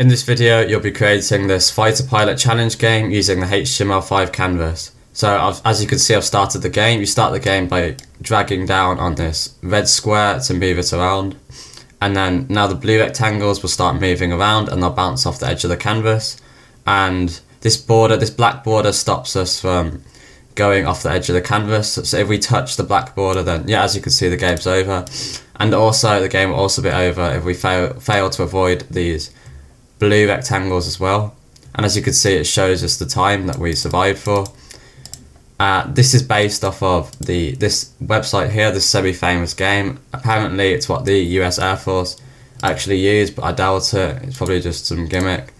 In this video, you'll be creating this fighter pilot challenge game using the HTML5 canvas. So I've, as you can see, I've started the game. You start the game by dragging down on this red square to move it around. And then now the blue rectangles will start moving around and they'll bounce off the edge of the canvas. And this border, this black border stops us from going off the edge of the canvas. So if we touch the black border, then yeah, as you can see, the game's over. And also the game will also be over if we fail, fail to avoid these blue rectangles as well. And as you can see, it shows us the time that we survived for. Uh, this is based off of the this website here, this semi-famous game. Apparently, it's what the U.S. Air Force actually used, but I doubt it. It's probably just some gimmick.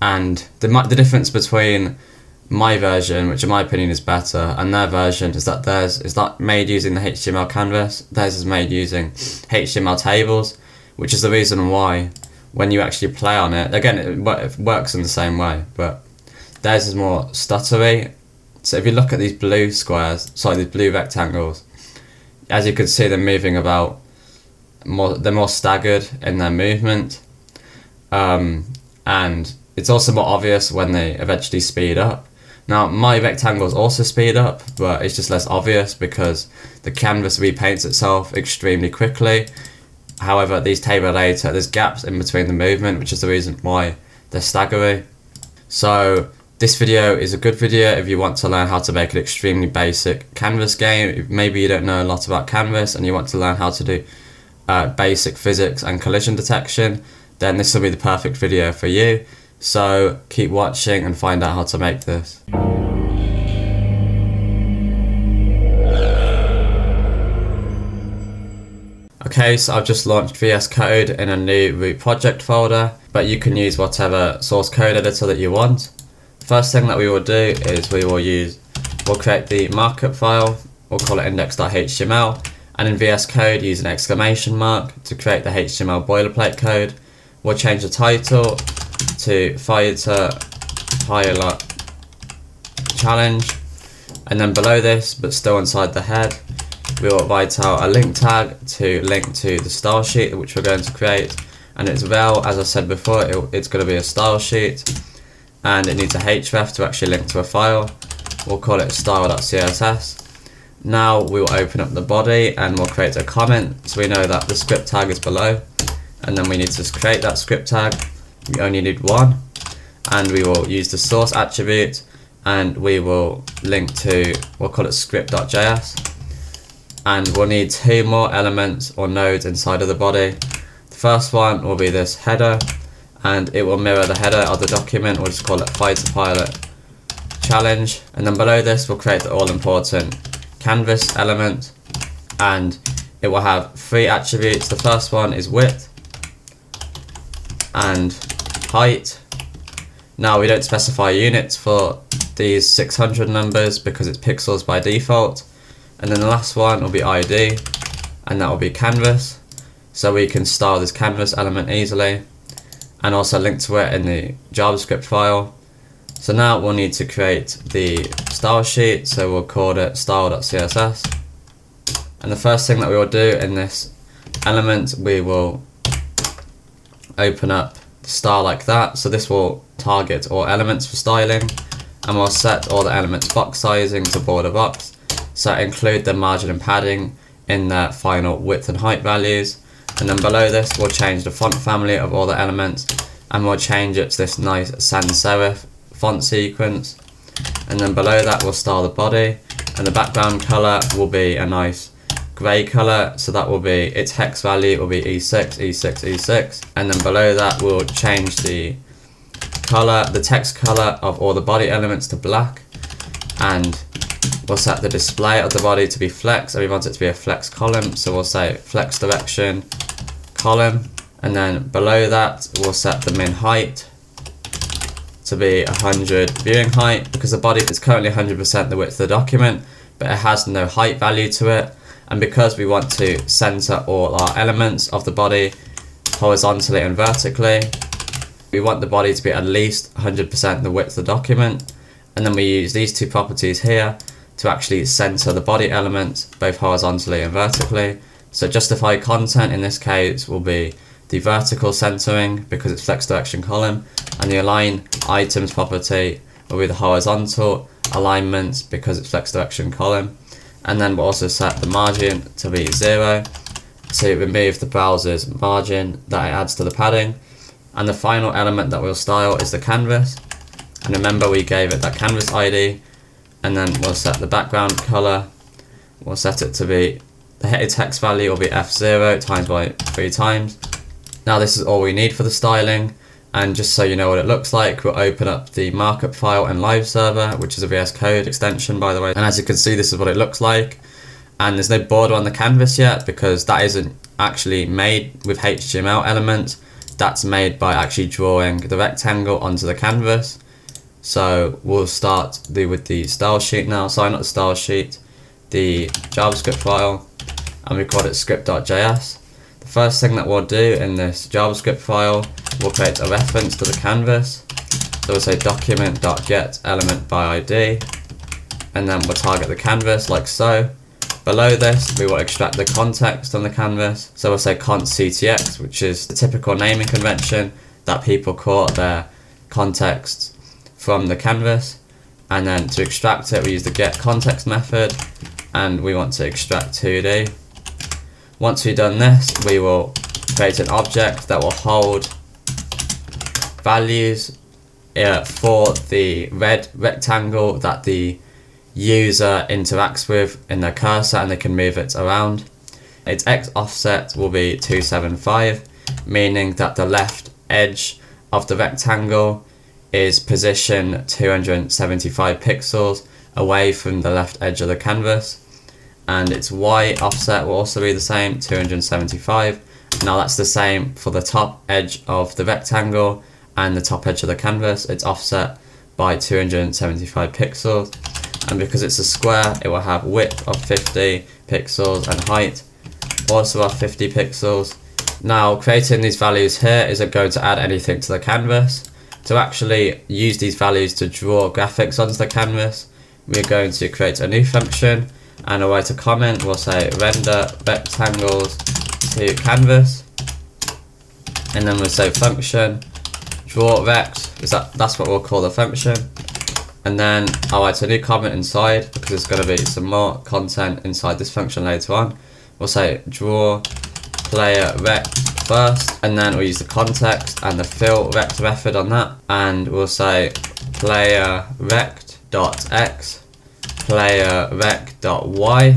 And the the difference between my version, which in my opinion is better, and their version is that theirs is not made using the HTML canvas. Theirs is made using HTML tables, which is the reason why when you actually play on it, again, it works in the same way, but theirs is more stuttery. So if you look at these blue squares, sorry, these blue rectangles, as you can see, they're moving about more. They're more staggered in their movement, um, and it's also more obvious when they eventually speed up. Now, my rectangles also speed up, but it's just less obvious because the canvas repaints itself extremely quickly. However, these table data, there's gaps in between the movement, which is the reason why they're staggery. So, this video is a good video if you want to learn how to make an extremely basic canvas game. Maybe you don't know a lot about canvas and you want to learn how to do uh, basic physics and collision detection, then this will be the perfect video for you. So keep watching and find out how to make this. Okay, so I've just launched VS Code in a new root project folder, but you can use whatever source code editor that you want. First thing that we will do is we will use, we'll create the markup file, we'll call it index.html, and in VS Code use an exclamation mark to create the HTML boilerplate code. We'll change the title to fighter pilot challenge and then below this but still inside the head we will write out a link tag to link to the style sheet which we're going to create. And it's well as I said before it, it's going to be a style sheet. And it needs a href to actually link to a file. We'll call it style.css now we will open up the body and we'll create a comment. So we know that the script tag is below. And then we need to create that script tag. We only need one. And we will use the source attribute. And we will link to we'll call it script.js and we'll need two more elements or nodes inside of the body the first one will be this header and it will mirror the header of the document we'll just call it fighter pilot challenge and then below this we'll create the all-important canvas element and it will have three attributes the first one is width and height. Now we don't specify units for these 600 numbers because it's pixels by default. And then the last one will be ID and that will be canvas. So we can style this canvas element easily and also link to it in the JavaScript file. So now we'll need to create the style sheet. So we'll call it style.css. And the first thing that we will do in this element, we will open up the style like that. So this will target all elements for styling and we'll set all the elements box sizing to border box. So include the margin and padding in the final width and height values. And then below this, we'll change the font family of all the elements and we'll change it to this nice sans serif font sequence. And then below that, we'll style the body and the background color will be a nice grey colour so that will be its hex value will be E6 E6 E6 and then below that we'll change the colour the text colour of all the body elements to black and we'll set the display of the body to be flex and we want it to be a flex column. So we'll say flex direction column and then below that we'll set the min height to be 100 viewing height because the body is currently 100% the width of the document but it has no height value to it. And because we want to center all our elements of the body horizontally and vertically we want the body to be at least 100% the width of the document. And then we use these two properties here to actually center the body elements both horizontally and vertically so justify content in this case will be the vertical centering because it's flex direction column, and the align items property will be the horizontal alignment because it's flex direction column. And then we'll also set the margin to be zero to remove the browser's margin that it adds to the padding. And the final element that we'll style is the canvas. And remember we gave it that canvas ID and then we'll set the background color. We'll set it to be, the headed text value will be F0 times by three times. Now this is all we need for the styling. And just so you know what it looks like we'll open up the markup file in live server which is a VS Code extension by the way. And as you can see this is what it looks like. And there's no border on the canvas yet because that isn't actually made with HTML elements. That's made by actually drawing the rectangle onto the canvas so we'll start the, with the style sheet now so not the style sheet the JavaScript file and we call it script.js the first thing that we'll do in this JavaScript file we'll create a reference to the canvas. So we'll say document.get element by ID and then we'll target the canvas like so. Below this, we will extract the context on the canvas. So we'll say cont.ctx, which is the typical naming convention that people call their context from the canvas. And then to extract it, we use the get context method and we want to extract 2D. Once we've done this, we will create an object that will hold values uh, for the red rectangle that the user interacts with in their cursor and they can move it around. Its x offset will be 275, meaning that the left edge of the rectangle is position 275 pixels away from the left edge of the canvas. And its y offset will also be the same 275 now that's the same for the top edge of the rectangle and the top edge of the canvas. It's offset by 275 pixels. And because it's a square it will have width of 50 pixels and height also of 50 pixels. Now creating these values here isn't going to add anything to the canvas to actually use these values to draw graphics onto the canvas we're going to create a new function and I'll write a comment we'll say render rectangles to canvas. And then we'll say function draw rect is that that's what we'll call the function. And then I'll write a new comment inside because there's going to be some more content inside this function later on. We'll say draw player rect first and then we'll use the context and the fill rect method on that. And we'll say player rect dot x player rect dot y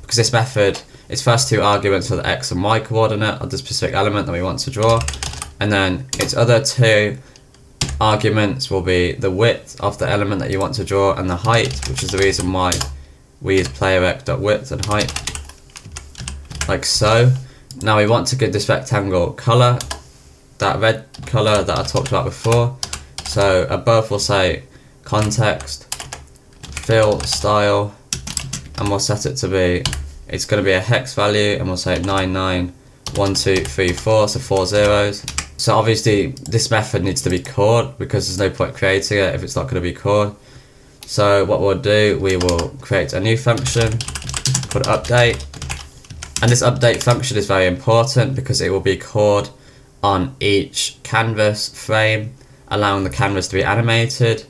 because this method its first two arguments are the x and y coordinate of the specific element that we want to draw. And then its other two arguments will be the width of the element that you want to draw and the height, which is the reason why we use player playerrect.width and height, like so. Now we want to give this rectangle colour, that red colour that I talked about before. So above we'll say context, fill, style, and we'll set it to be, it's going to be a hex value, and we'll say 991234, so four zeros. So obviously this method needs to be called because there's no point creating it if it's not going to be called. So what we'll do, we will create a new function called update. And this update function is very important because it will be called on each canvas frame, allowing the canvas to be animated.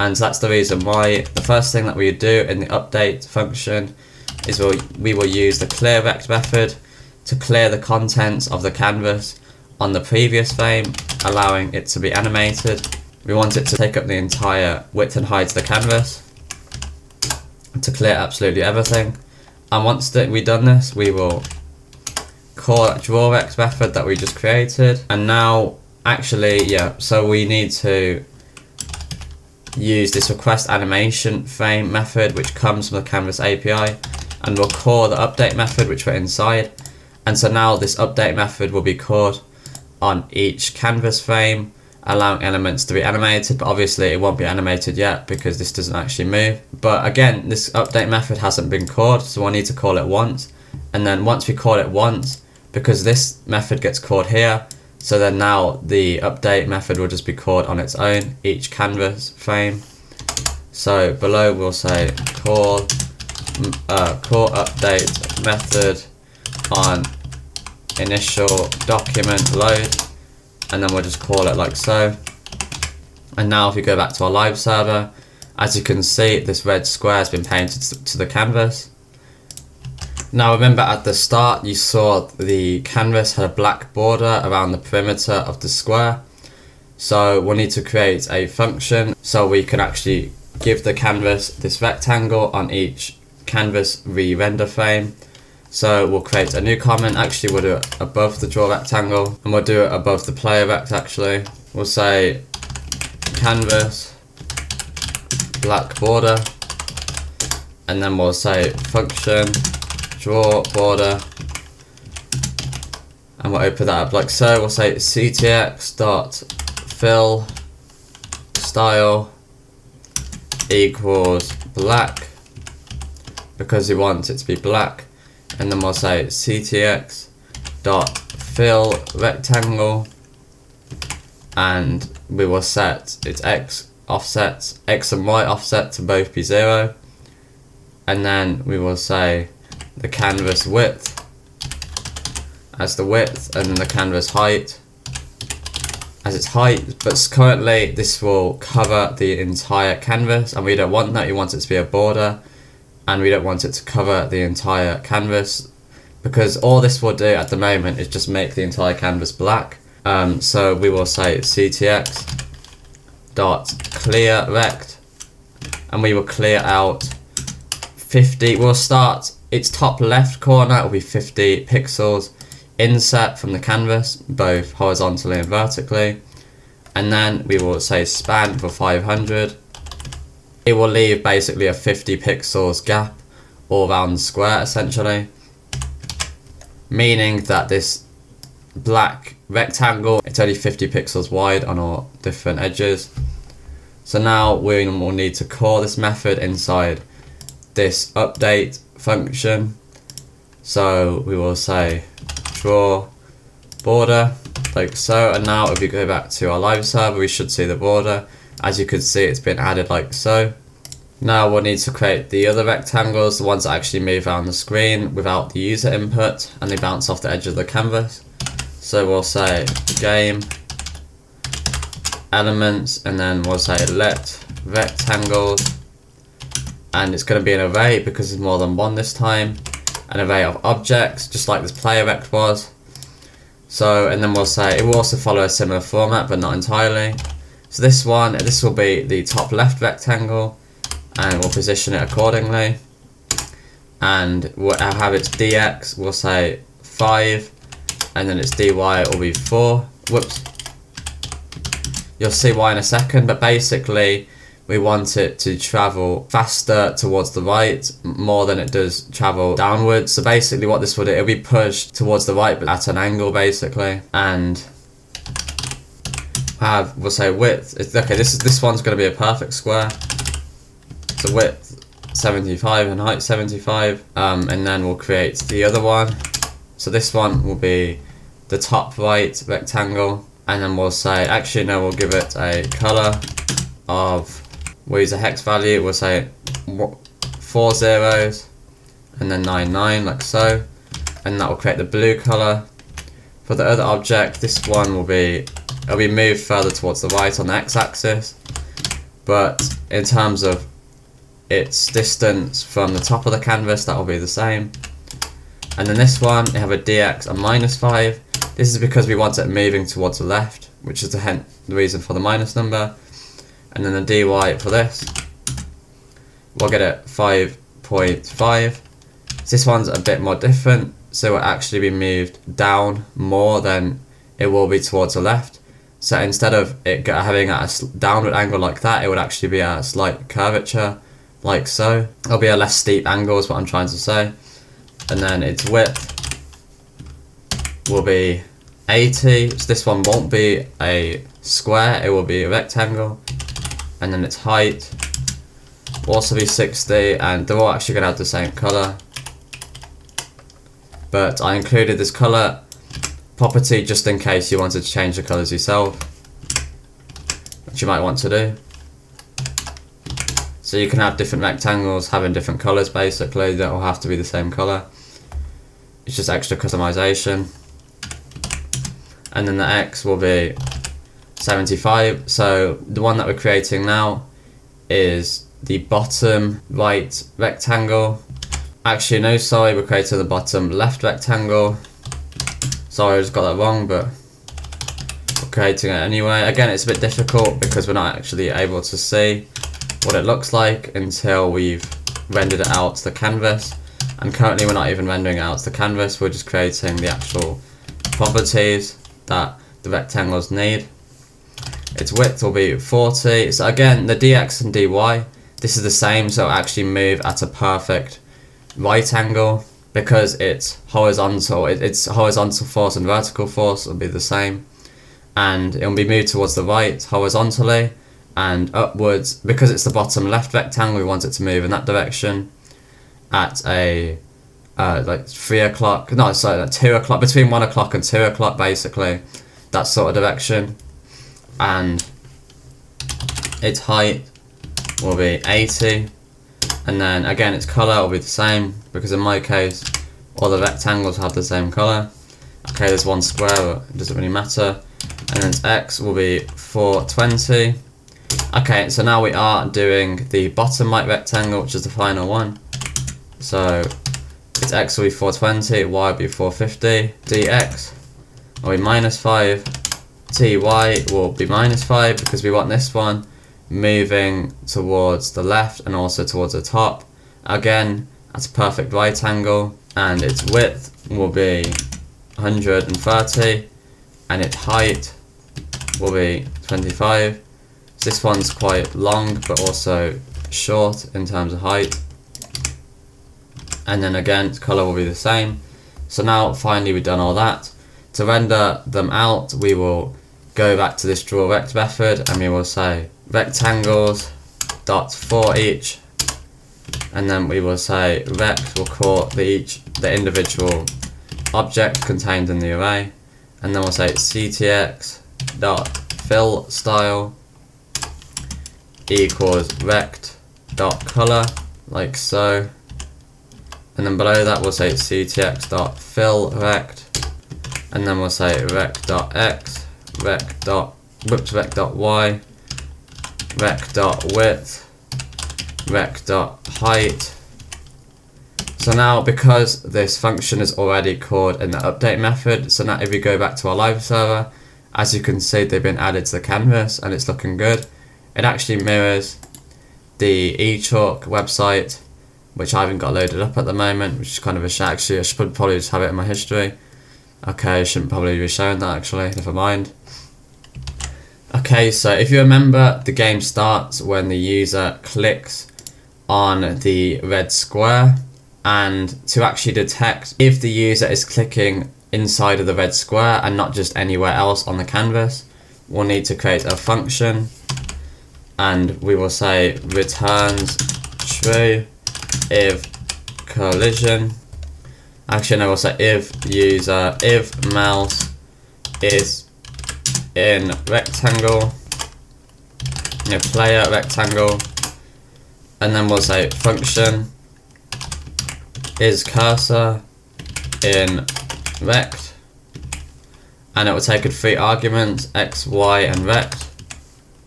And that's the reason why the first thing that we do in the update function is we'll, we will use the clear rect method to clear the contents of the canvas on the previous frame, allowing it to be animated. We want it to take up the entire width and height of the canvas to clear absolutely everything. And once that we've done this, we will call that drawRect method that we just created. And now, actually, yeah, so we need to use this request animation frame method, which comes from the Canvas API, and we'll call the update method, which we're inside. And so now this update method will be called on each canvas frame allowing elements to be animated but obviously it won't be animated yet because this doesn't actually move. But again this update method hasn't been called so I need to call it once. And then once we call it once because this method gets called here so then now the update method will just be called on its own each canvas frame. So below we'll say call uh, call update method on initial document load and then we'll just call it like so. And now if we go back to our live server as you can see this red square has been painted to the canvas. Now remember at the start you saw the canvas had a black border around the perimeter of the square. So we'll need to create a function so we can actually give the canvas this rectangle on each canvas re-render frame so we'll create a new comment, actually we'll do it above the draw rectangle, and we'll do it above the player rect actually. We'll say canvas, black border, and then we'll say function, draw border, and we'll open that up like so. We'll say ctx dot fill style equals black because we want it to be black and then we'll say ctx dot fill rectangle. And we will set its x offsets x and y offset to both be zero. And then we will say the canvas width as the width and then the canvas height as its height. But currently this will cover the entire canvas and we don't want that. We want it to be a border and we don't want it to cover the entire canvas because all this will do at the moment is just make the entire canvas black. Um, so we will say ctx dot clear rect and we will clear out 50 we'll start its top left corner will be 50 pixels inset from the canvas both horizontally and vertically. And then we will say span for 500 it will leave basically a 50 pixels gap all around the square essentially. Meaning that this black rectangle it's only 50 pixels wide on all different edges. So now we will need to call this method inside this update function. So we will say draw border like so. And now if we go back to our live server we should see the border as you can see it's been added like so. Now we'll need to create the other rectangles, the ones that actually move around the screen without the user input and they bounce off the edge of the canvas. So we'll say game elements and then we'll say let rectangles and it's going to be an array because there's more than one this time an array of objects just like this player rect was so and then we'll say it will also follow a similar format but not entirely so this one, this will be the top left rectangle and we'll position it accordingly. And we'll have its dx, we'll say 5 and then its dy will be 4. Whoops. You'll see why in a second, but basically we want it to travel faster towards the right more than it does travel downwards. So basically what this would do, it'll be pushed towards the right but at an angle basically. And have we'll say width. It's, okay, this is this one's going to be a perfect square. So width 75 and height 75, um, and then we'll create the other one. So this one will be the top right rectangle, and then we'll say actually no, we'll give it a color of we'll use a hex value. We'll say four zeros and then nine nine like so, and that will create the blue color. For the other object, this one will be Uh, it'll be moved further towards the right on the x-axis but in terms of its distance from the top of the canvas that will be the same. And then this one we have a dx of minus 5 this is because we want it moving towards the left which is the, the reason for the minus number. And then the dy for this we'll get it 5.5 this one's a bit more different so it will actually be moved down more than it will be towards the left so instead of it having a downward angle like that, it would actually be a slight curvature like so. It'll be a less steep angle is what I'm trying to say. And then its width will be 80. So this one won't be a square, it will be a rectangle. And then its height will also be 60 and they're all actually going to have the same colour. But I included this colour property just in case you wanted to change the colours yourself which you might want to do so you can have different rectangles having different colours basically that will have to be the same colour it's just extra customization and then the x will be 75. So the one that we're creating now is the bottom right rectangle. Actually, no, sorry, we're creating the bottom left rectangle. Sorry, I just got that wrong, but we're creating it anyway. Again, it's a bit difficult because we're not actually able to see what it looks like until we've rendered it out to the canvas. And currently we're not even rendering out to the canvas, we're just creating the actual properties that the rectangles need. Its width will be 40. So again, the dx and dy, this is the same, so actually move at a perfect right angle because it's horizontal, it, it's horizontal force and vertical force will be the same. And it will be moved towards the right horizontally and upwards because it's the bottom left rectangle we want it to move in that direction at a uh, like three o'clock no sorry like two o'clock between one o'clock and two o'clock basically that sort of direction and its height will be 80 and then again its color will be the same because in my case all the rectangles have the same color okay there's one square but it doesn't really matter. And then its x will be 420 okay so now we are doing the bottom right rectangle which is the final one. So its x will be 420 y will be 450 dx will be minus 5 dy will be minus 5 because we want this one moving towards the left and also towards the top. Again at a perfect right angle and its width will be 130 and its height will be 25 so this one's quite long but also short in terms of height. And then again its color will be the same. So now finally we've done all that. To render them out we will go back to this draw rect method and we will say rectangles dot for each and then we will say rect will call the each the individual object contained in the array and then we'll say ctx dot fill style equals rect dot color like so and then below that we'll say ctx dot fill rect and then we'll say rect dot x rect dot whoops rect dot y rect dot width rect dot height so now because this function is already called in the update method so now if we go back to our live server as you can see they've been added to the canvas and it's looking good it actually mirrors the eChalk website which I haven't got loaded up at the moment, which is kind of a shame. Actually, I should probably just have it in my history. Okay, I shouldn't probably be showing that actually, never mind. Okay, so if you remember, the game starts when the user clicks on the red square and to actually detect if the user is clicking inside of the red square and not just anywhere else on the canvas, we'll need to create a function and we will say returns true if collision. Actually no we'll say if user if mouse is in rectangle you player rectangle and then we'll say function is cursor in rect and it will take three arguments x y and rect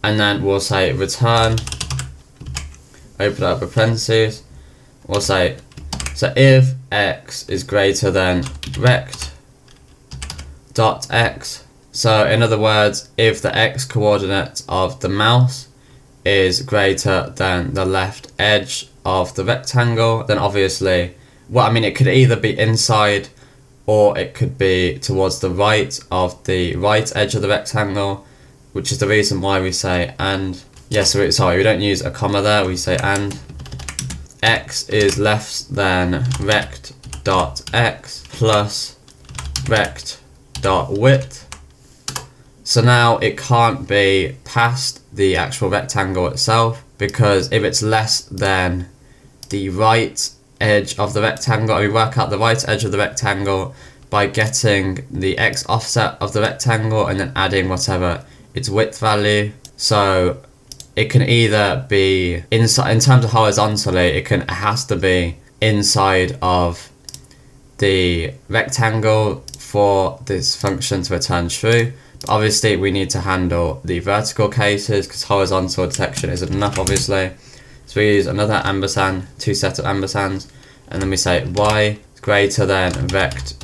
and then we'll say return open up parentheses we'll say so if x is greater than rect dot x so in other words if the x coordinate of the mouse is greater than the left edge of the rectangle then obviously well I mean it could either be inside or it could be towards the right of the right edge of the rectangle which is the reason why we say and yes yeah, so sorry we don't use a comma there we say and x is less than rect dot x plus rect dot width. So now it can't be past the actual rectangle itself because if it's less than the right edge of the rectangle, we work out the right edge of the rectangle by getting the x offset of the rectangle and then adding whatever its width value. So it can either be inside in terms of horizontally it can it has to be inside of the rectangle for this function to return true. Obviously we need to handle the vertical cases because horizontal detection isn't enough obviously. So we use another ampersand, two sets of ampersands, and then we say y greater than rect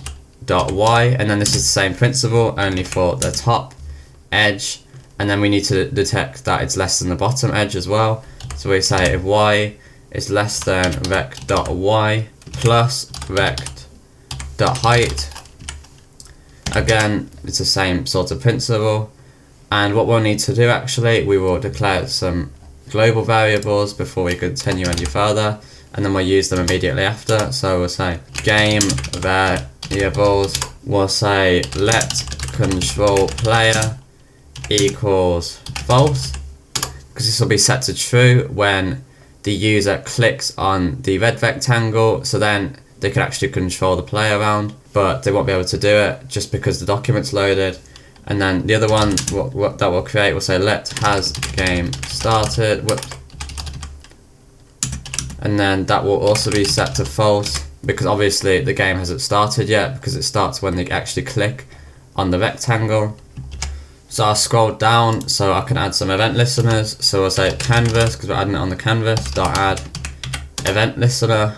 dot y, and then this is the same principle only for the top edge, and then we need to detect that it's less than the bottom edge as well. So we say if y is less than rect dot y plus rect dot height. Again, it's the same sort of principle. And what we'll need to do actually, we will declare some global variables before we continue any further and then we'll use them immediately after. So we'll say game variables. We'll say let control player equals false because this will be set to true when the user clicks on the red rectangle. So then they can actually control the player around but they won't be able to do it just because the document's loaded. And then the other one what, what that will create will say let has game started whoops and then that will also be set to false because obviously the game hasn't started yet because it starts when they actually click on the rectangle. So I'll scroll down so I can add some event listeners. So I'll say canvas because we're adding it on the canvas dot add event listener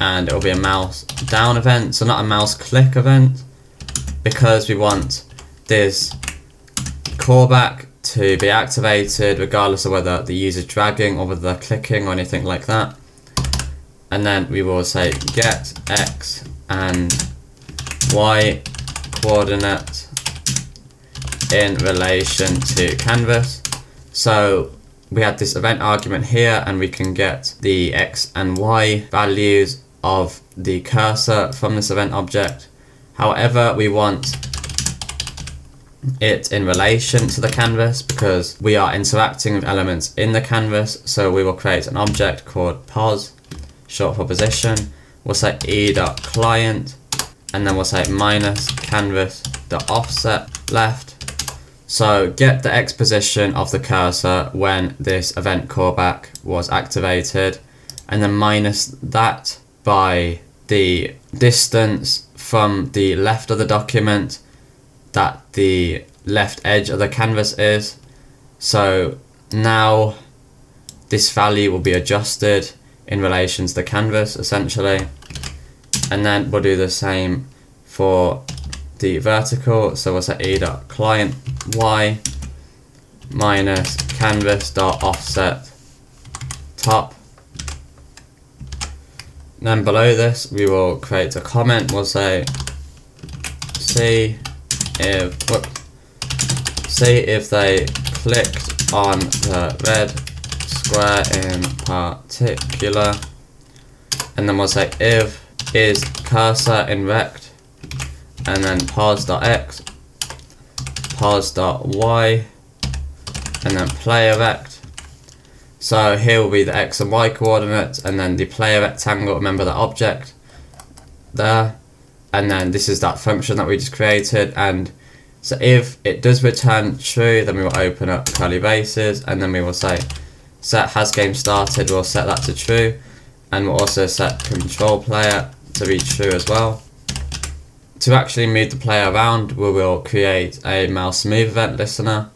and it'll be a mouse down event so not a mouse click event because we want this callback to be activated regardless of whether the user's dragging or whether they're clicking or anything like that. And then we will say get x and y coordinate in relation to canvas. So we have this event argument here and we can get the x and y values of the cursor from this event object. However, we want it in relation to the canvas because we are interacting with elements in the canvas. So we will create an object called pos short for position. We'll say e client and then we'll say minus canvas dot offset left. So get the x position of the cursor when this event callback was activated and then minus that by the distance from the left of the document that the left edge of the canvas is. So now this value will be adjusted in relation to the canvas essentially. And then we'll do the same for the vertical. So we'll set e dot client y minus canvas dot offset top. Then below this we will create a comment. We'll say C if say if they clicked on the red square in particular. And then we'll say if is cursor in rect and then pos.x pos.y and then player rect so here will be the x and y coordinates and then the player rectangle remember that object there? And then this is that function that we just created and so if it does return true then we will open up curly braces and then we will say set has game started we'll set that to true and we'll also set control player to be true as well. To actually move the player around we will create a mouse move event listener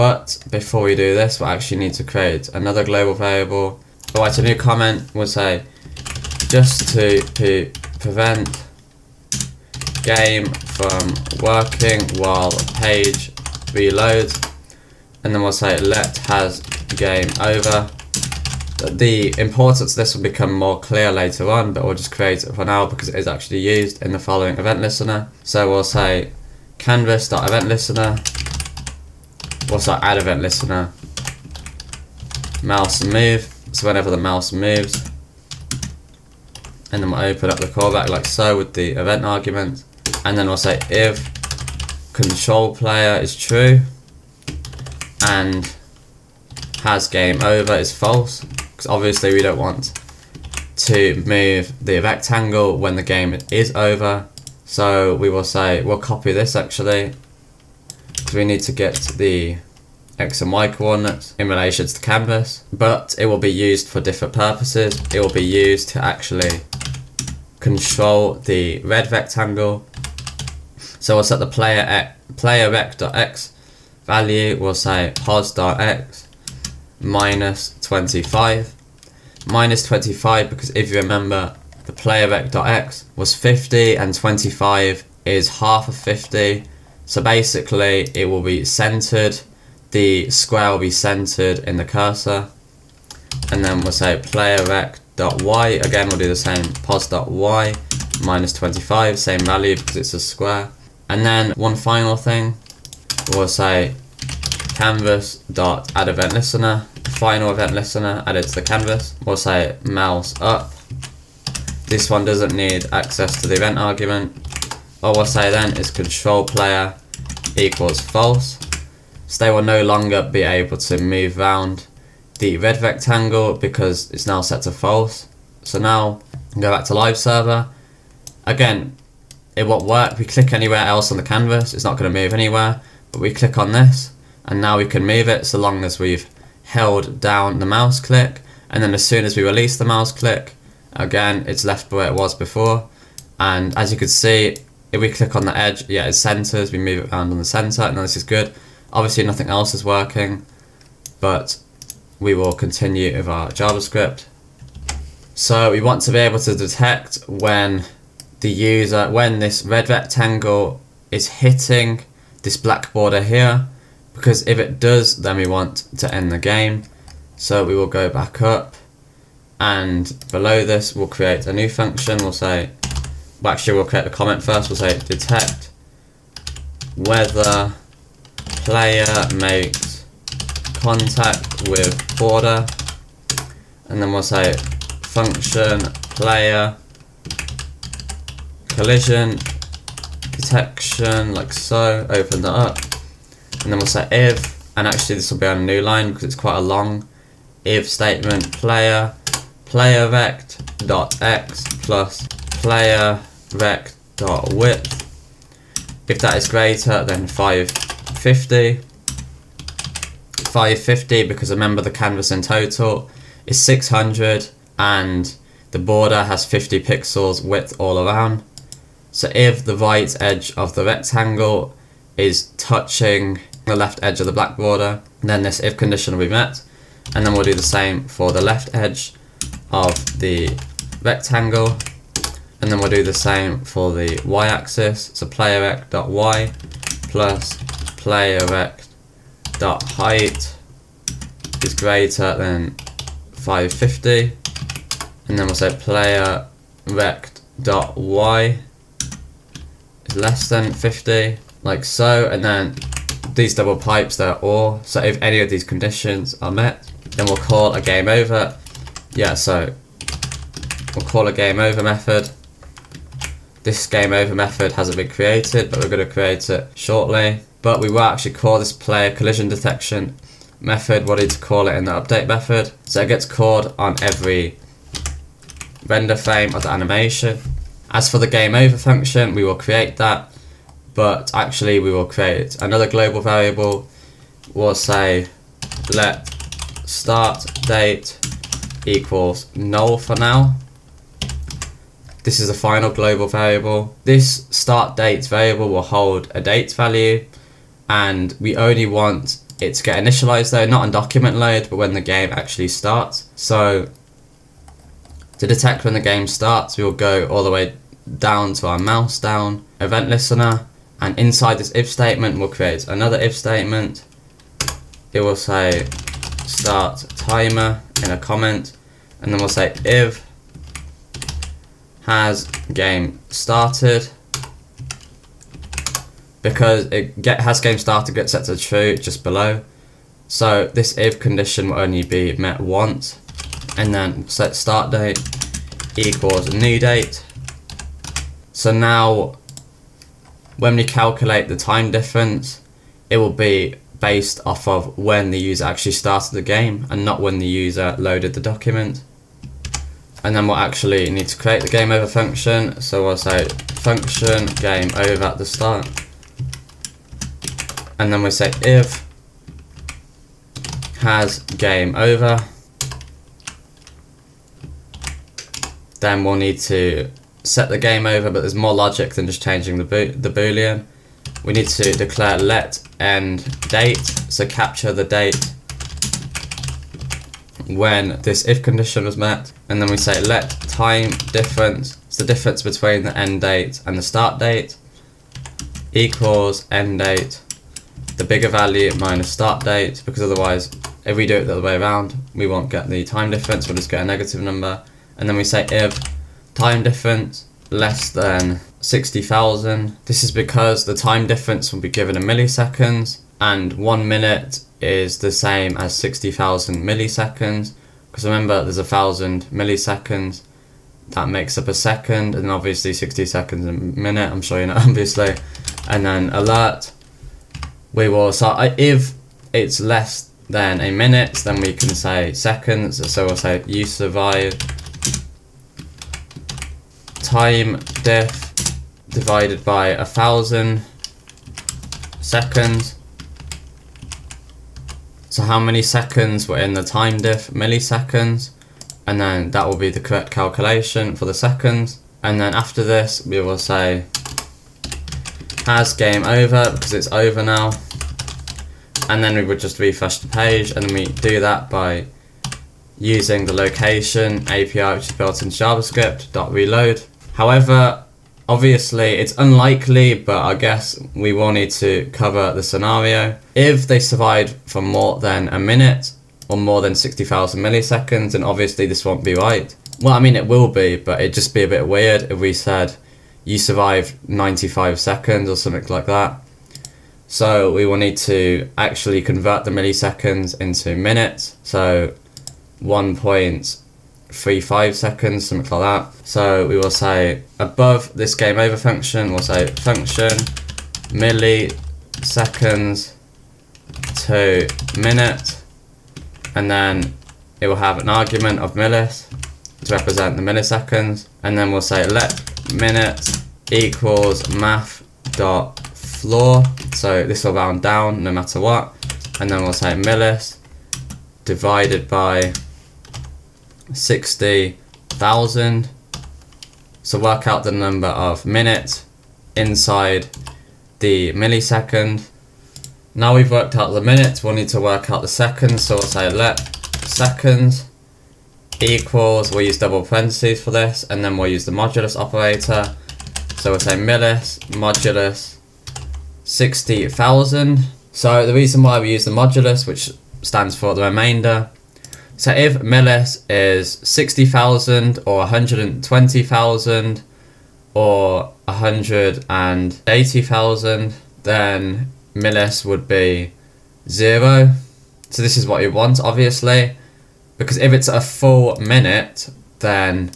but before we do this we actually need to create another global variable. We'll a new comment we'll say just to, to prevent game from working while page reloads. And then we'll say let has game over. The importance of this will become more clear later on but we'll just create it for now because it is actually used in the following event listener. So we'll say canvas.event listener we'll add event listener? Mouse move. So whenever the mouse moves. And then we'll open up the callback like so with the event argument. And then we'll say if control player is true and has game over is false. Because obviously we don't want to move the rectangle when the game is over. So we will say we'll copy this actually because we need to get the x and y coordinates in relation to the canvas but it will be used for different purposes it will be used to actually control the red rectangle So we'll set the player x, player rect.x value, we'll say pos.x minus 25. Minus 25 because if you remember, the player rect.x was 50 and 25 is half of 50. So basically it will be centered, the square will be centered in the cursor. And then we'll say player rect.y, again we'll do the same, pos.y minus 25, same value because it's a square. And then one final thing, we'll say canvas dot final event listener added to the canvas. We'll say mouse up. This one doesn't need access to the event argument. All we'll say then is control player equals false. So they will no longer be able to move around the red rectangle because it's now set to false. So now go back to live server. Again, it won't work. We click anywhere else on the canvas, it's not going to move anywhere. But we click on this and now we can move it so long as we've held down the mouse click and then as soon as we release the mouse click again it's left where it was before and as you can see if we click on the edge yeah it centers we move it around on the center and this is good. Obviously nothing else is working but we will continue with our JavaScript. So we want to be able to detect when the user when this red rectangle is hitting this black border here because if it does then we want to end the game. So we will go back up and below this we'll create a new function. We'll say well actually we'll create the comment first? We'll say detect whether player makes contact with border. And then we'll say function player collision detection like so open that up. And then we'll say if and actually this will be on a new line because it's quite a long if statement player player vect dot x plus player vect dot width if that is greater than 550 550 because remember the canvas in total is 600 and the border has 50 pixels width all around so if the right edge of the rectangle is touching the left edge of the black border, then this if condition will be met. And then we'll do the same for the left edge of the rectangle. And then we'll do the same for the y-axis. So playerrect.y plus playerrect.height is greater than 550. And then we'll say playerrect.y is less than 50, like so. And then these double pipes, they're or. So if any of these conditions are met, then we'll call a game over. Yeah, so we'll call a game over method. This game over method hasn't been created, but we're going to create it shortly. But we will actually call this player collision detection method, what to call it in the update method. So it gets called on every render frame of the animation. As for the game over function, we will create that but actually we will create another global variable we'll say let start date equals null for now this is the final global variable. This start dates variable will hold a date value and we only want it to get initialized though not on document load but when the game actually starts. So to detect when the game starts we will go all the way down to our mouse down event listener and inside this if statement we'll create another if statement. It will say start timer in a comment and then we'll say if has game started. Because it get has game started gets set to true just below. So this if condition will only be met once. And then set start date equals new date. So now when we calculate the time difference, it will be based off of when the user actually started the game and not when the user loaded the document. And then we'll actually need to create the game over function. So we'll say function game over at the start. And then we'll say if has game over. Then we'll need to set the game over, but there's more logic than just changing the bo the boolean. We need to declare let end date, so capture the date when this if condition was met, and then we say let time difference, it's the difference between the end date and the start date, equals end date, the bigger value minus start date, because otherwise, if we do it the other way around, we won't get the time difference, we'll just get a negative number, and then we say if time difference less than 60,000. This is because the time difference will be given in milliseconds and one minute is the same as 60,000 milliseconds because remember there's a thousand milliseconds. That makes up a second and obviously 60 seconds a minute I'm sure you know obviously. And then alert. We will so uh, if it's less than a minute then we can say seconds. So we'll say you survived time diff divided by a thousand seconds so how many seconds were in the time diff? Milliseconds. And then that will be the correct calculation for the seconds. And then after this we will say has game over because it's over now. And then we would just refresh the page and we do that by using the location API which is built in JavaScript dot reload. However Obviously, it's unlikely, but I guess we will need to cover the scenario. If they survived for more than a minute or more than 60,000 milliseconds, then obviously this won't be right. Well, I mean, it will be, but it'd just be a bit weird if we said you survived 95 seconds or something like that. So we will need to actually convert the milliseconds into minutes. So 1.0 three five seconds, something like that. So we will say above this game over function, we'll say function milliseconds to minute, and then it will have an argument of millis to represent the milliseconds, and then we'll say let minute equals math dot floor. So this will round down no matter what, and then we'll say millis divided by 60,000. So work out the number of minutes inside the millisecond. Now we've worked out the minutes, we'll need to work out the seconds. So we'll say let seconds equals, we'll use double parentheses for this, and then we'll use the modulus operator. So we'll say millis modulus 60,000. So the reason why we use the modulus, which stands for the remainder, so if millis is 60,000 or 120,000 or 180,000, then millis would be 0. So this is what you want, obviously. Because if it's a full minute, then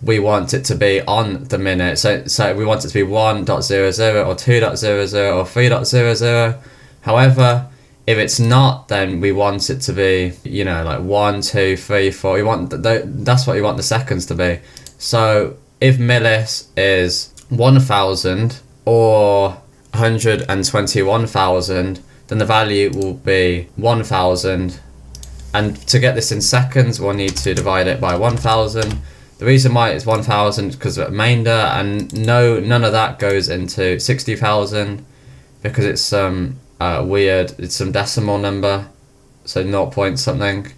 we want it to be on the minute. So, so we want it to be 1.00 or 2.00 or 3.00. However, if it's not, then we want it to be, you know, like one, two, three, four. We want the, that's what we want the seconds to be. So if millis is 1,000 or 121,000, then the value will be 1,000. And to get this in seconds, we'll need to divide it by 1,000. The reason why it's 1,000 because of remainder, and no, none of that goes into 60,000 because it's um uh, weird. It's some decimal number, so 0 point something.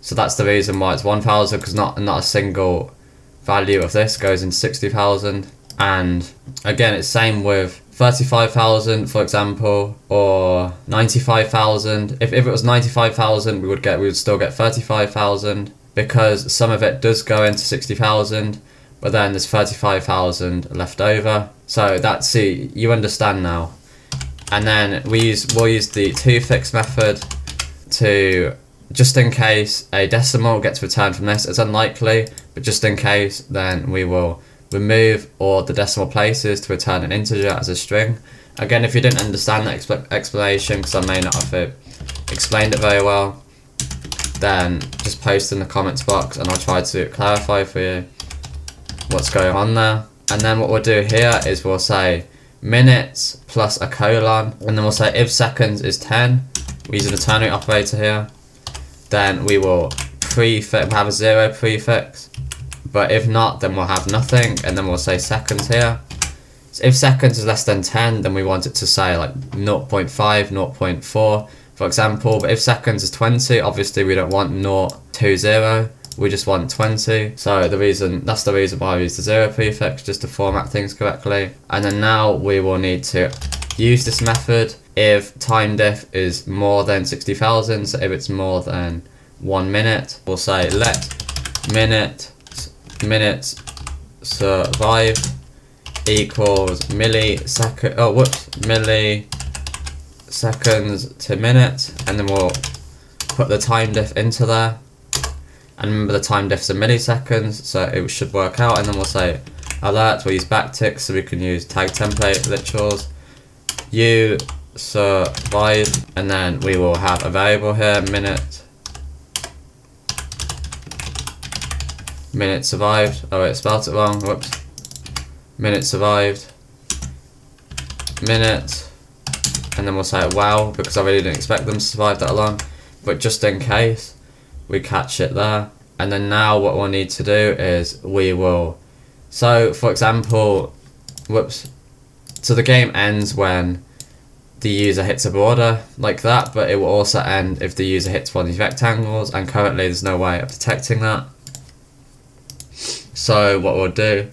So that's the reason why it's 1,000 because not not a single value of this goes in 60,000. And again, it's same with 35,000 for example or 95,000 if, if it was 95,000 we would get we would still get 35,000 because some of it does go into 60,000 but then there's 35,000 left over so that's see you understand now and then we use we'll use the toFixed method to just in case a decimal gets returned from this it's unlikely but just in case then we will remove all the decimal places to return an integer as a string. Again if you didn't understand that expl explanation because I may not have uh, explained it very well then just post in the comments box and I'll try to clarify for you what's going on there. And then what we'll do here is we'll say minutes plus a colon and then we'll say if seconds is 10 we're using a ternary operator here then we will prefix we have a zero prefix. But if not then we'll have nothing and then we'll say seconds here. So if seconds is less than 10 then we want it to say like 0 0.5 0.4 for example. But if seconds is 20 obviously we don't want 0.20 we just want 20 so the reason that's the reason why I use the zero prefix just to format things correctly. And then now we will need to use this method if time diff is more than 60,000 so if it's more than one minute we'll say let minute minutes survive equals millisecond oh whoops milliseconds to minute and then we'll put the time diff into there and remember the time in milliseconds so it should work out. And then we'll say alert we'll use backticks so we can use tag template literals you survive and then we will have a variable here minute minute survived. Oh wait spelled it wrong. Whoops. Minute survived. Minute. And then we'll say wow because I really didn't expect them to survive that long. But just in case we catch it there. And then now what we'll need to do is we will so for example whoops. So the game ends when the user hits a border like that but it will also end if the user hits one of these rectangles and currently there's no way of detecting that. So what we'll do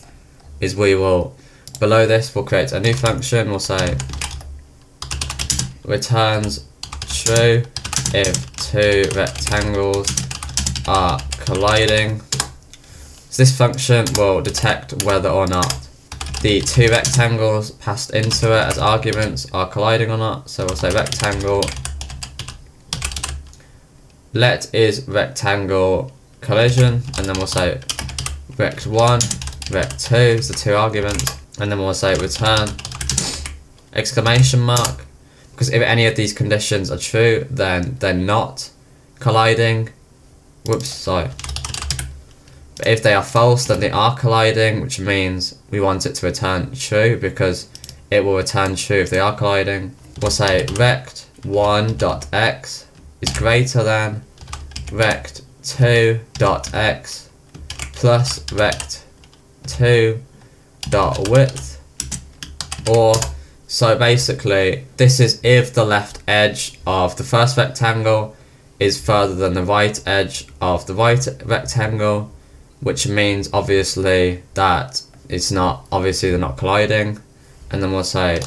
is we will below this we'll create a new function. We'll say returns true if two rectangles are colliding. So this function will detect whether or not the two rectangles passed into it as arguments are colliding or not. So we'll say rectangle let is rectangle collision and then we'll say rect1, rect2 is the two arguments and then we'll say return exclamation mark because if any of these conditions are true then they're not colliding Whoops, sorry. But if they are false, then they are colliding, which means we want it to return true because it will return true if they are colliding. We'll say rect1.x is greater than rect2.x plus rect2.width or so basically this is if the left edge of the first rectangle is further than the right edge of the right rectangle, which means obviously that it's not, obviously they're not colliding. And then we'll say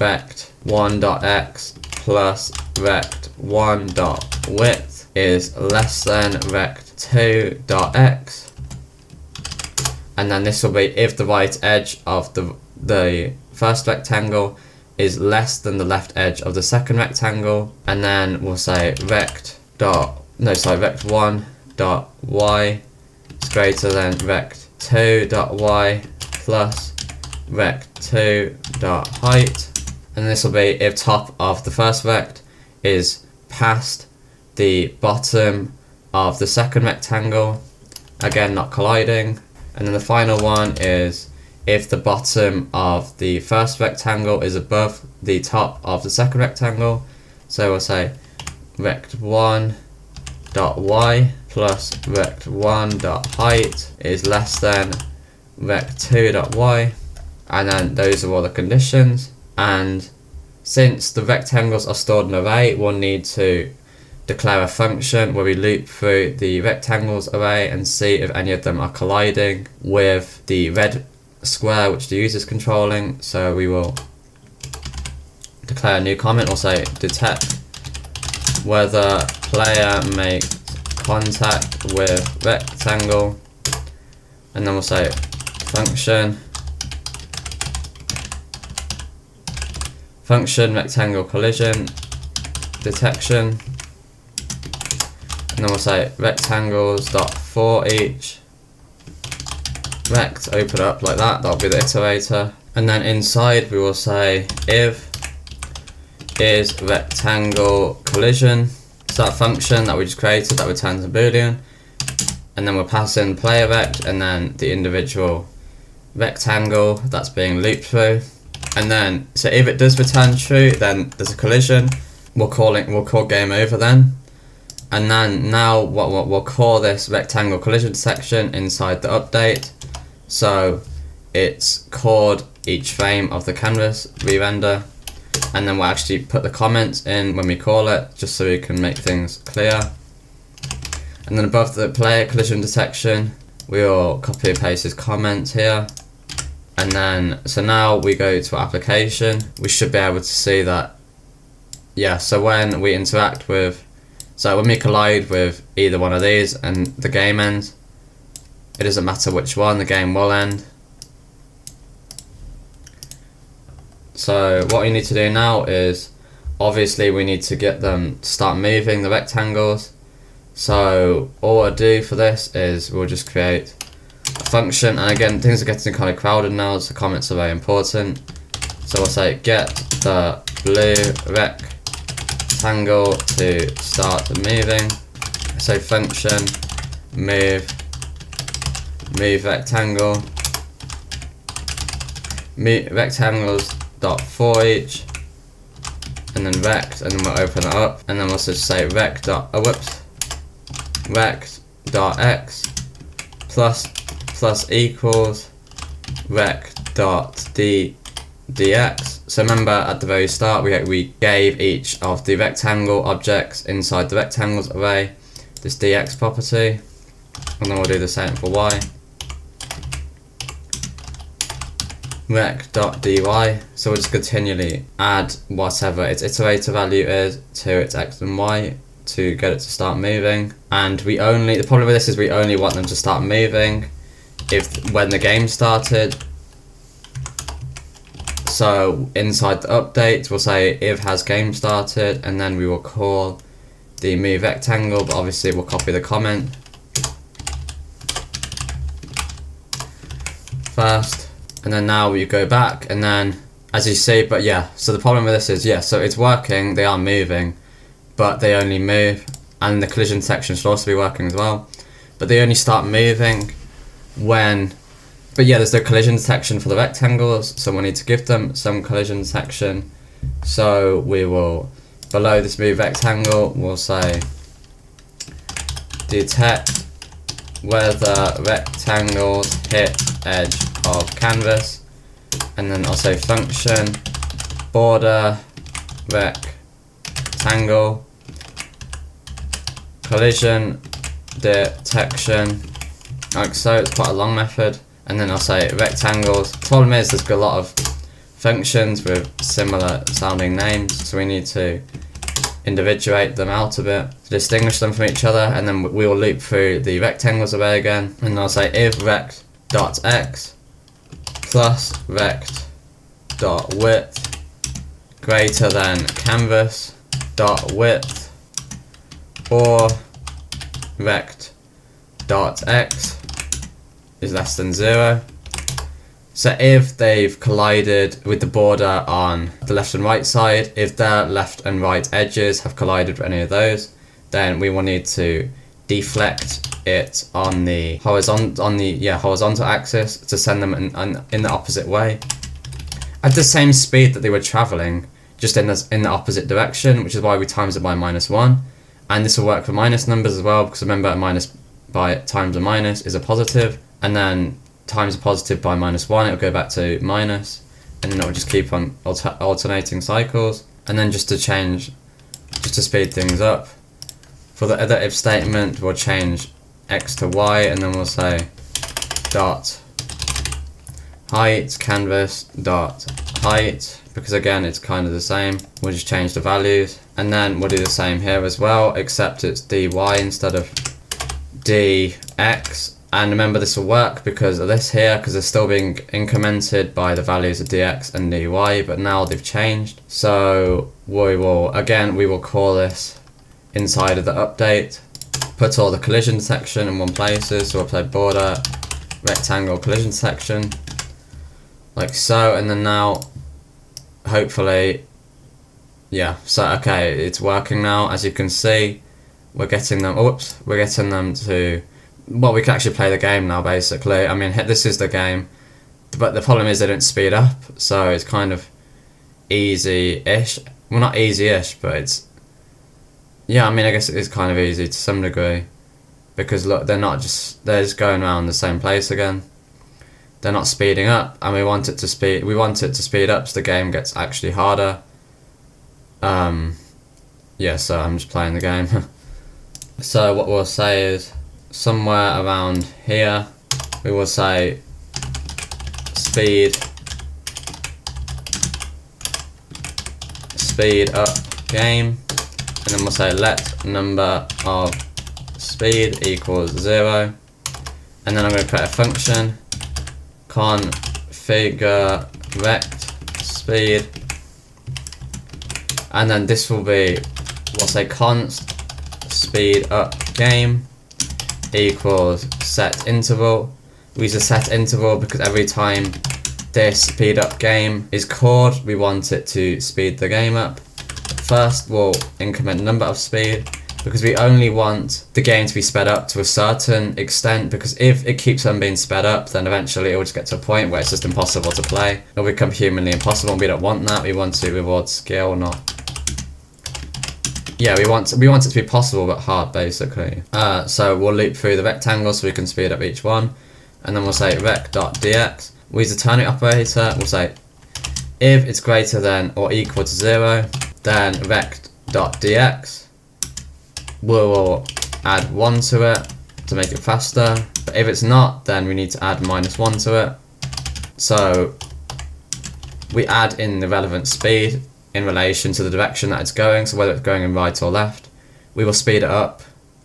rect 1.x plus rect 1.width is less than rect 2.x. And then this will be if the right edge of the, the first rectangle is less than the left edge of the second rectangle. And then we'll say rect dot no sorry rect one dot y is greater than rect two dot y plus rect two dot height. And this will be if top of the first rect is past the bottom of the second rectangle again not colliding. And then the final one is if the bottom of the first rectangle is above the top of the second rectangle so we'll say rect1 dot y plus rect1 dot height is less than rect2 dot y. And then those are all the conditions. And since the rectangles are stored in an array we'll need to declare a function where we loop through the rectangles array and see if any of them are colliding with the red square which the user is controlling. So we will declare a new comment or say detect whether player makes contact with rectangle and then we'll say function. Function rectangle collision detection. And then we'll say rectangles dot for each. Rect open up like that that'll be the iterator. And then inside we will say if is rectangle collision. So that function that we just created that returns a boolean. And then we'll pass in player rect and then the individual rectangle that's being looped through. And then, so if it does return true, then there's a collision. We'll call it, we'll call game over then. and then now what, what we'll call this rectangle collision section inside the update so it's called each frame of the canvas re-render and then we'll actually put the comments in when we call it just so we can make things clear. And then above the player collision detection we'll copy and paste his comments here. And then so now we go to application we should be able to see that yeah so when we interact with so when we collide with either one of these and the game ends it doesn't matter which one the game will end so what we need to do now is obviously we need to get them to start moving the rectangles. So all I do for this is we'll just create a function. And again things are getting kind of crowded now so comments are very important. So we'll say get the blue rectangle to start moving. So function move move rectangle. Move rectangles dot for each and then rect and then we'll open it up and then we'll just say rect dot oh whoops rect dot x plus plus equals rect dot d dx. So remember at the very start we, we gave each of the rectangle objects inside the rectangles array this dx property and then we'll do the same for y rect.dy so we'll just continually add whatever its iterator value is to its x and y to get it to start moving. And we only the problem with this is we only want them to start moving if when the game started. So inside the update we'll say if has game started and then we will call the move rectangle but obviously we'll copy the comment. First and then now you go back. And then as you see but yeah so the problem with this is yeah so it's working they are moving but they only move and the collision section should also be working as well but they only start moving when but yeah there's no collision detection for the rectangles so we need to give them some collision detection so we will below this move rectangle we'll say detect whether rectangles hit edge of canvas and then I'll say function border rectangle collision detection. Like so it's quite a long method and then I'll say rectangles. Problem is there's a lot of functions with similar sounding names so we need to individuate them out a bit to distinguish them from each other and then we will loop through the rectangles array again. And I'll say if rect dot x plus rect dot width greater than canvas dot width or rect dot x is less than zero so if they've collided with the border on the left and right side, if their left and right edges have collided with any of those, then we will need to deflect it on the horizontal on the yeah horizontal axis to send them in, in, in the opposite way at the same speed that they were traveling just in the, in the opposite direction which is why we times it by minus one. And this will work for minus numbers as well because remember a minus by times a minus is a positive and then times positive by minus 1, it'll go back to minus, and then it'll just keep on alter alternating cycles. And then just to change, just to speed things up, for the other if statement, we'll change x to y, and then we'll say dot height canvas dot height because again it's kind of the same we'll just change the values and then we'll do the same here as well except it's dy instead of dx and remember this will work because of this here, because they're still being incremented by the values of dx and dy, but now they've changed. So we will, again, we will call this inside of the update, put all the collision section in one place, so we'll play border, rectangle collision section, like so, and then now, hopefully, yeah, so okay, it's working now, as you can see, we're getting them, oops, we're getting them to well, we can actually play the game now, basically. I mean, this is the game, but the problem is they don't speed up, so it's kind of easy-ish. Well, not easy-ish, but it's yeah, I mean, I guess it is kind of easy to some degree because look, they're not just they're just going around the same place again. They're not speeding up, and we want it to speed. We want it to speed up, so the game gets actually harder. Um, yeah, so I'm just playing the game. so what we'll say is somewhere around here, we will say speed. Speed up game. And then we'll say let number of speed equals zero. And then I'm going to create a function. Configure rect speed. And then this will be we'll say const speed up game equals set interval. We use a set interval because every time this speed up game is called we want it to speed the game up. First we'll increment number of speed because we only want the game to be sped up to a certain extent because if it keeps on being sped up then eventually it will just get to a point where it's just impossible to play. It'll become humanly impossible and we don't want that. We want to reward skill or not yeah we want we want it to be possible but hard basically. Uh, so we'll loop through the rectangle so we can speed up each one. And then we'll say rec.dx we use the ternary operator. We'll say if it's greater than or equal to zero then rec.dx we'll add 1 to it to make it faster. But if it's not, then we need to add minus 1 to it. So we add in the relevant speed in relation to the direction that it's going, so whether it's going in right or left. We will speed it up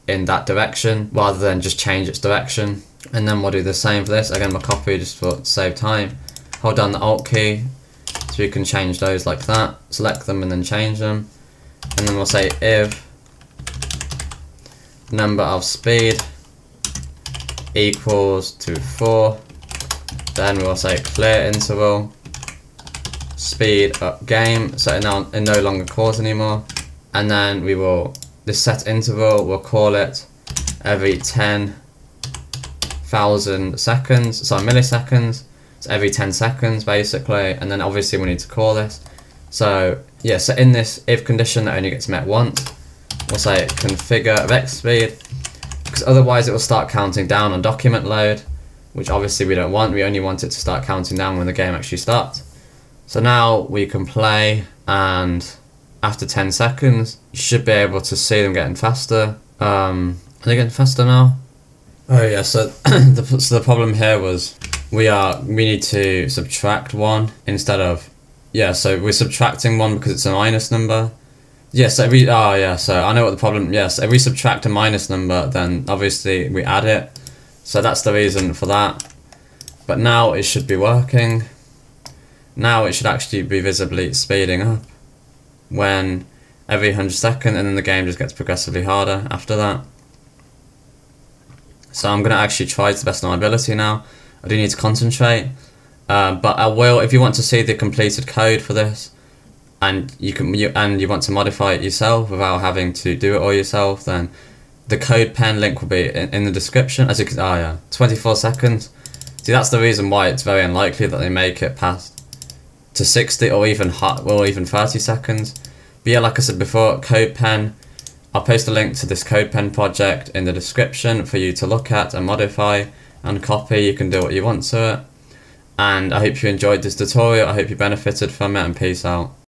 in that direction rather than just change its direction. And then we'll do the same for this. Again, we'll copy just for save time. Hold down the Alt key so you can change those like that. Select them and then change them. And then we'll say if number of speed equals to 4 then we'll say clear interval speed up game so it, now, it no longer calls anymore. And then we will this set interval we'll call it every 10,000 seconds so milliseconds. So every 10 seconds basically and then obviously we need to call this. So yeah so in this if condition that only gets met once. We'll say configure rec speed because otherwise it will start counting down on document load which obviously we don't want. We only want it to start counting down when the game actually starts so now we can play and after 10 seconds you should be able to see them getting faster um, are they getting faster now oh yeah so the, so the problem here was we are we need to subtract one instead of yeah so we're subtracting one because it's a minus number Yes, every oh yeah, so I know what the problem yes, if we subtract a minus number then obviously we add it. So that's the reason for that. But now it should be working. Now it should actually be visibly speeding up when every 100 second and then the game just gets progressively harder after that. So I'm going to actually try to the best of my ability now. I do need to concentrate. Uh, but I will, if you want to see the completed code for this, and you can you, and you want to modify it yourself without having to do it all yourself, then the CodePen link will be in, in the description. As you can, oh yeah, 24 seconds. See, that's the reason why it's very unlikely that they make it past to 60 or even hot, or even 30 seconds. But yeah, like I said before, CodePen. I'll post a link to this CodePen project in the description for you to look at and modify and copy. You can do what you want to it. And I hope you enjoyed this tutorial. I hope you benefited from it and peace out.